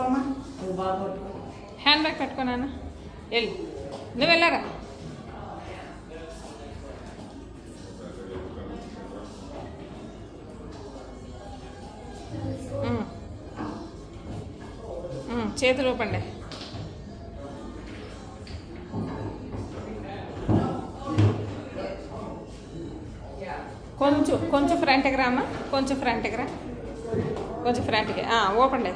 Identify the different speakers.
Speaker 1: పట్టుకోమ్మా బాగా పట్టుకో
Speaker 2: hand bag పెట్టుకో వెళ్ళి నువ్వు వెళ్ళారా? చేతులు ఊపండి. కొంచెం కొంచెం ఫ్రంట్కి రామ్మా కొంచెం ఫ్రంట్కి రా. కొంచెం ఫ్రంట్కి ఓపండి